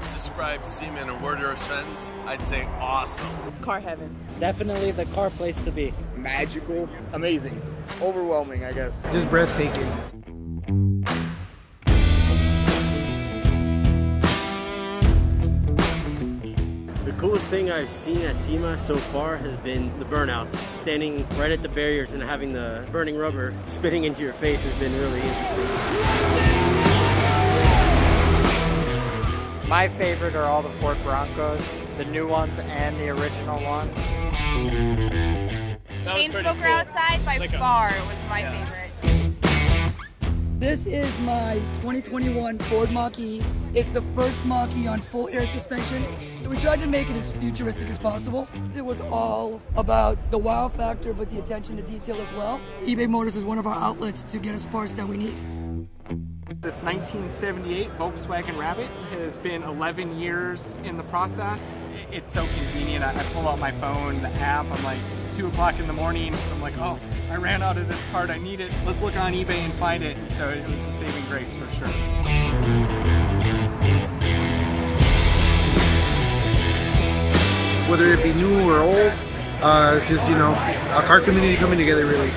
had to describe SEMA in a word or a sentence, I'd say awesome. Car heaven. Definitely the car place to be. Magical. Amazing. Overwhelming, I guess. Just breathtaking. The coolest thing I've seen at SEMA so far has been the burnouts. Standing right at the barriers and having the burning rubber spitting into your face has been really interesting. My favorite are all the Ford Broncos, the new ones and the original ones. Chain smoker cool. outside by like far a, was my yeah. favorite. This is my 2021 Ford Mach-E. It's the first Mach-E on full air suspension. We tried to make it as futuristic as possible. It was all about the wow factor, but the attention to detail as well. eBay Motors is one of our outlets to get us parts that we need. This 1978 Volkswagen Rabbit has been 11 years in the process. It's so convenient. I pull out my phone, the app, I'm like, 2 o'clock in the morning, I'm like, oh, I ran out of this part, I need it. Let's look on eBay and find it. So it was a saving grace for sure. Whether it be new or old, uh, it's just, you know, a car community coming together really.